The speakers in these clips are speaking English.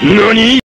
何？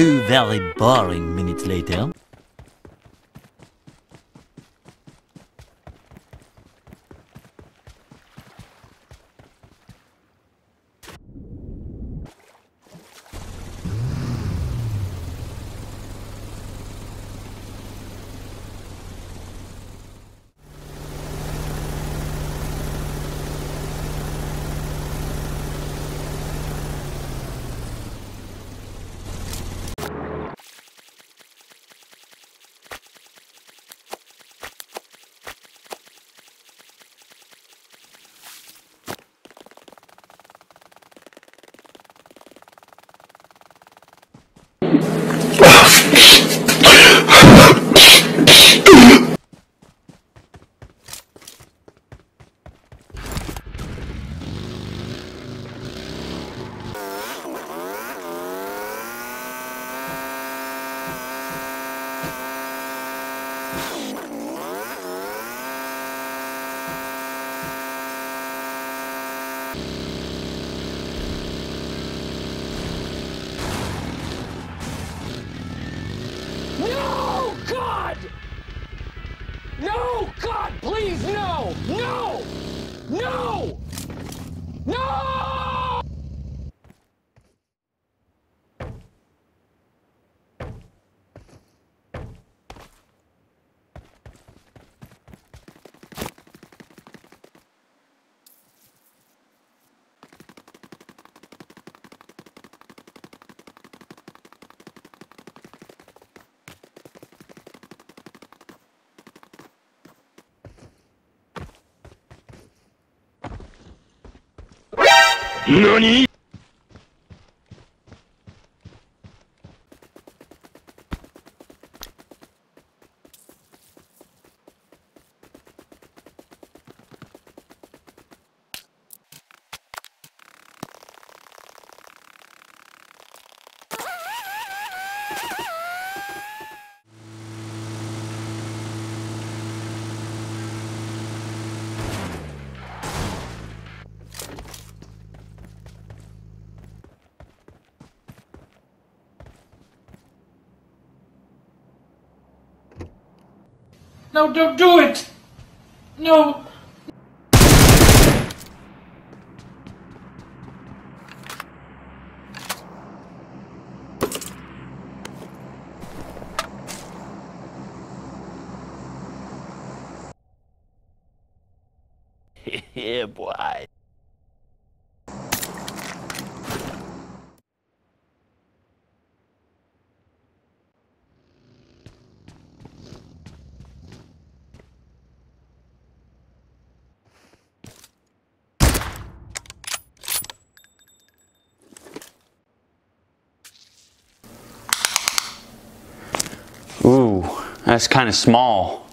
Two very boring minutes later. No! God! No! God, please, no! No! No! No! 何？No, don't do it! No! yeah, boy. Ooh, that's kind of small.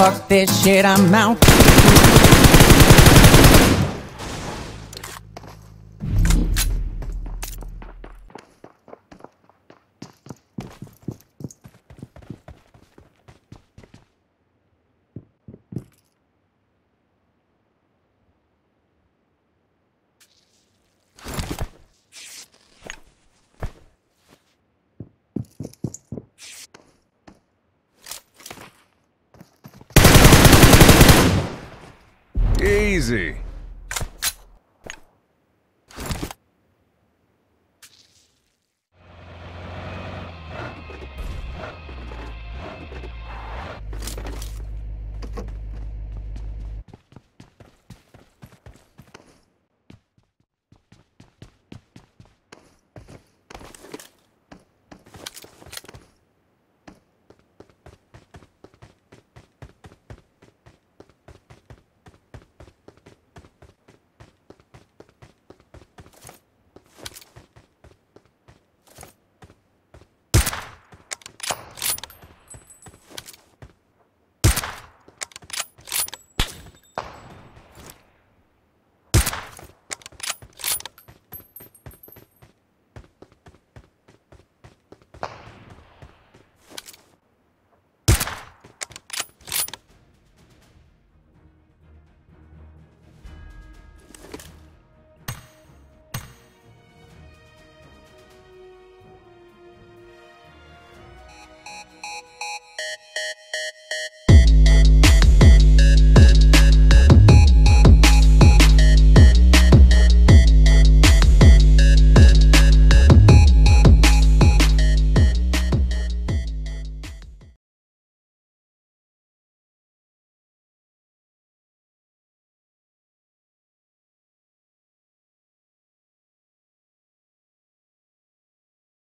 Fuck this shit, I'm out. Easy.